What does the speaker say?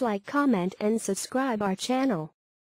like comment and subscribe our channel.